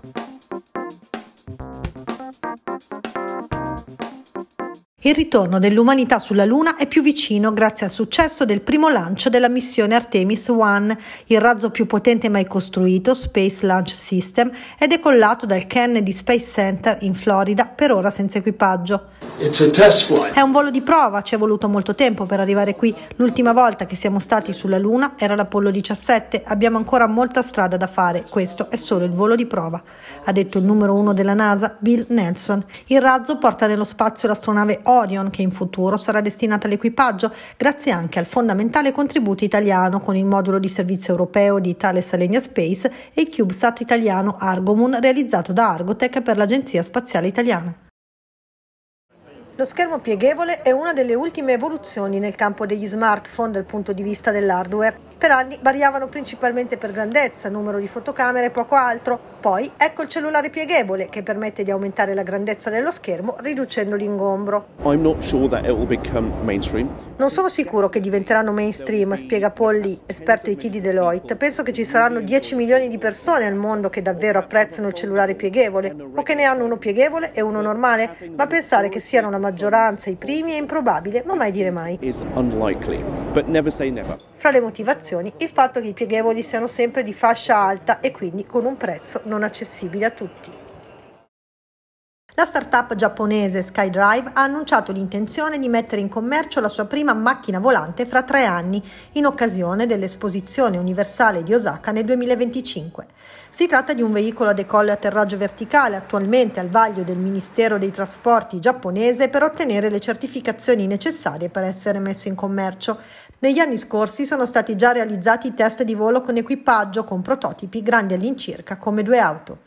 thank you Il ritorno dell'umanità sulla Luna è più vicino grazie al successo del primo lancio della missione Artemis 1, il razzo più potente mai costruito, Space Launch System, è decollato dal Kennedy Space Center in Florida, per ora senza equipaggio. È un volo di prova, ci è voluto molto tempo per arrivare qui. L'ultima volta che siamo stati sulla Luna era l'Apollo 17, abbiamo ancora molta strada da fare, questo è solo il volo di prova, ha detto il numero uno della NASA, Bill Nelson. Il razzo porta nello spazio l'astronave Orion che in futuro sarà destinata all'equipaggio grazie anche al fondamentale contributo italiano con il modulo di servizio europeo di Thales Alenia Space e il CubeSat italiano Argomoon realizzato da Argotech per l'Agenzia Spaziale Italiana. Lo schermo pieghevole è una delle ultime evoluzioni nel campo degli smartphone dal punto di vista dell'hardware. Per anni variavano principalmente per grandezza, numero di fotocamere e poco altro. Poi ecco il cellulare pieghevole che permette di aumentare la grandezza dello schermo riducendo l'ingombro. Non sono sicuro che diventeranno mainstream, spiega Paul esperto IT di Deloitte. Penso che ci saranno 10 milioni di persone al mondo che davvero apprezzano il cellulare pieghevole o che ne hanno uno pieghevole e uno normale, ma pensare che siano una maggioranza i primi è improbabile, ma mai dire mai. Fra le motivazioni, il fatto che i pieghevoli siano sempre di fascia alta e quindi con un prezzo non accessibile a tutti. La startup giapponese SkyDrive ha annunciato l'intenzione di mettere in commercio la sua prima macchina volante fra tre anni, in occasione dell'Esposizione Universale di Osaka nel 2025. Si tratta di un veicolo a decollo e atterraggio verticale, attualmente al vaglio del Ministero dei Trasporti giapponese per ottenere le certificazioni necessarie per essere messo in commercio. Negli anni scorsi sono stati già realizzati test di volo con equipaggio con prototipi grandi all'incirca come due auto.